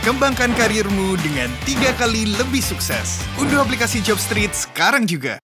Kembangkan karirmu dengan tiga kali lebih sukses. Unduh aplikasi JobStreet sekarang juga.